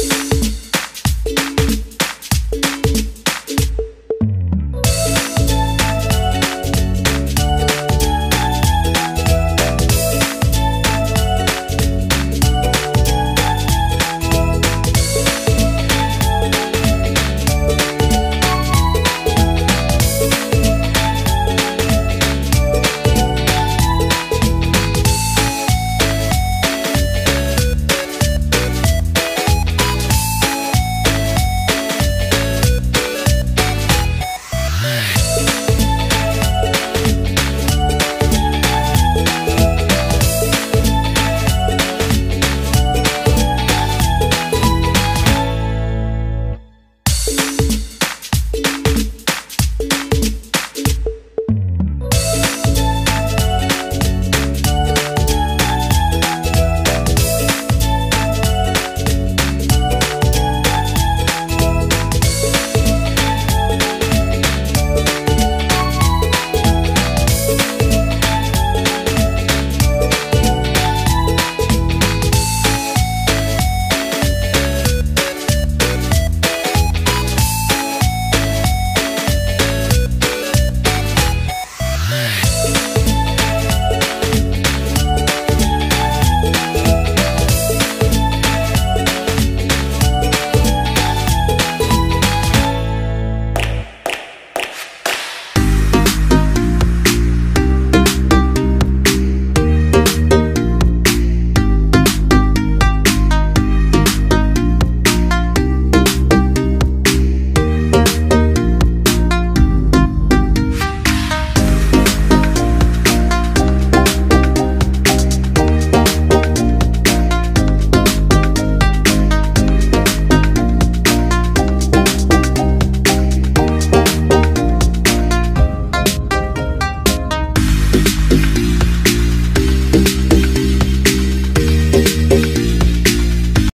you.